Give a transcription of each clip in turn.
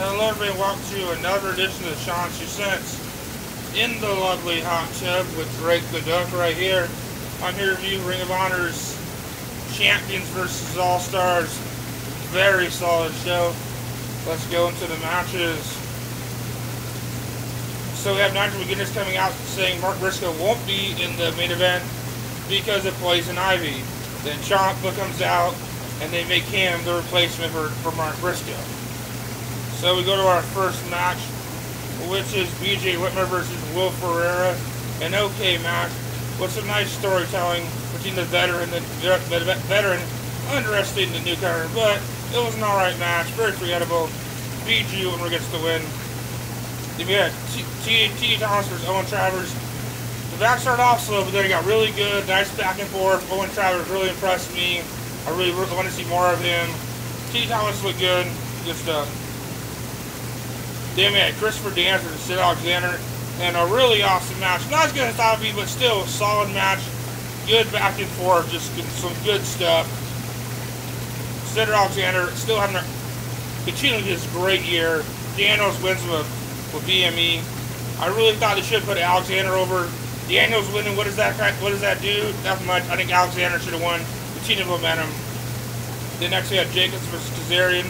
Hello everybody, welcome to another edition of Sean Two Cents in the lovely hot tub with Drake the Duck right here. I'm here to review Ring of Honor's Champions versus All Stars. Very solid show. Let's go into the matches. So we have Nigel McGuinness coming out saying Mark Briscoe won't be in the main event because of Poison Ivy. Then Ciampa comes out and they make him the replacement for, for Mark Briscoe. So we go to our first match, which is BJ Whitmer versus Will Ferrara. An okay match with some nice storytelling between the veteran and the veteran underestimating the newcomer, but it was an alright match, very forgettable. BJ Whitmer gets the win. Then we had TD Thomas versus Owen Travers. The back started off slow, but then it got really good, nice back and forth. Owen Travers really impressed me. I really, really want to see more of him. TD Thomas looked good, good stuff. Then we had Christopher Daniels and Cedric Alexander. And a really awesome match. Not as good as I thought it'd be, but still a solid match. Good back and forth, just some good stuff. Cedric Alexander still having a continuing his great year. Daniels wins with, with BME. I really thought they should put Alexander over. Daniels winning, what does that what does that do? Not much. I think Alexander should have won. Continued momentum. Then next we have Jacobs versus Kazarian.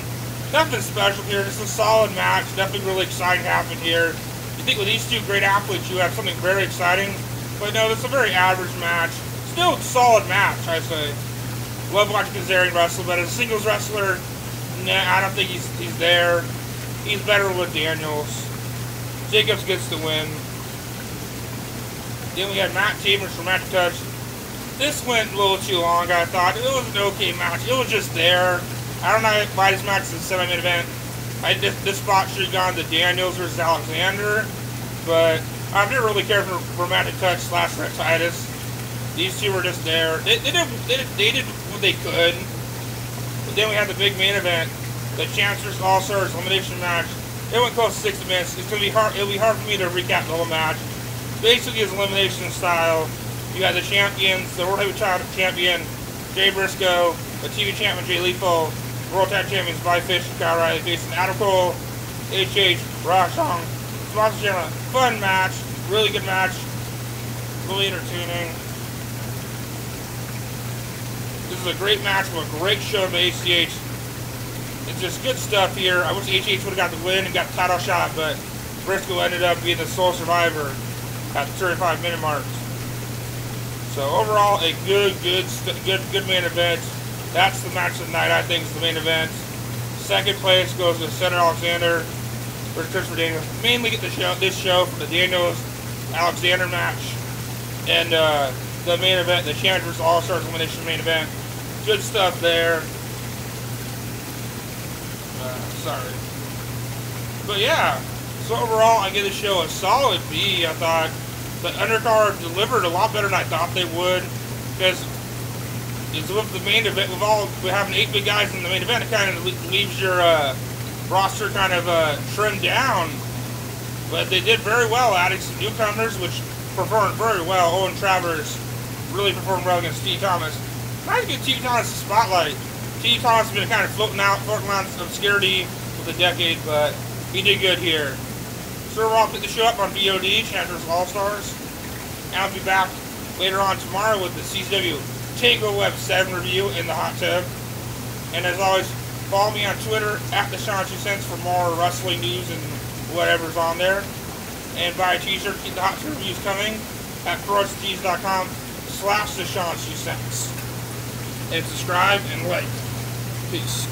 Nothing special here, just a solid match. Nothing really exciting happened here. You think with these two great athletes you have something very exciting, but no, it's a very average match. Still a solid match, I say. Love watching Kazarian wrestle, but as a singles wrestler, nah, I don't think he's he's there. He's better with Daniels. Jacobs gets the win. Then we had Matt Chambers from Match Touch. This went a little too long, I thought. It was an okay match. It was just there. I don't know why this match is a semi-main event. I this, this spot should have gone to Daniels versus Alexander, but I didn't really care for Romantic Touch slash Titus. These two were just there. They, they, did, they, did, they did what they could. But then we had the big main event, the Chancellor's All Stars elimination match. It went close to 60 minutes. It's gonna be hard. It'll be hard for me to recap the whole match. Basically, it's elimination style. You got the champions, the World Heavyweight Champion Jay Briscoe, the TV Champion Jay Lethal, World Tag Champions Bobby Fish, facing Adam Cole, ACH, Rashong. Sponsor Channel. Fun match. Really good match. Really entertaining. This is a great match with a great show of ACH. It's just good stuff here. I wish ACH would have got the win and got the title shot, but Briscoe ended up being the sole survivor at the 35 minute mark. So overall, a good, good, good, good main event. That's the match of the night, I think, is the main event. Second place goes to Cedric Alexander versus Christopher Daniels. Mainly get the show, this show for the Daniels Alexander match. And uh, the main event, the Champions. All Stars Elimination main event. Good stuff there. Uh, sorry. But yeah, so overall, I give the show a solid B. I thought the undercard delivered a lot better than I thought they would. Because is with the main event, with all with having eight big guys in the main event, it kind of leaves your uh, roster kind of uh, trimmed down. But they did very well, adding some newcomers, which performed very well. Owen Travers really performed well against Steve Thomas. Nice to get Steve Thomas a spotlight. Steve Thomas has been kind of floating out, floating around obscurity for the decade, but he did good here. So we'll pick the show up on VOD, Chapters All Stars. And I'll be back later on tomorrow with the CZW Takeover Web 7 review in the hot tub. And as always, follow me on Twitter at the Sean Two Cents for more wrestling news and whatever's on there. And buy a t-shirt, keep the hot tub reviews coming at ProWrestlingTees.com slash the Sean Two Cents. And subscribe and like. Peace.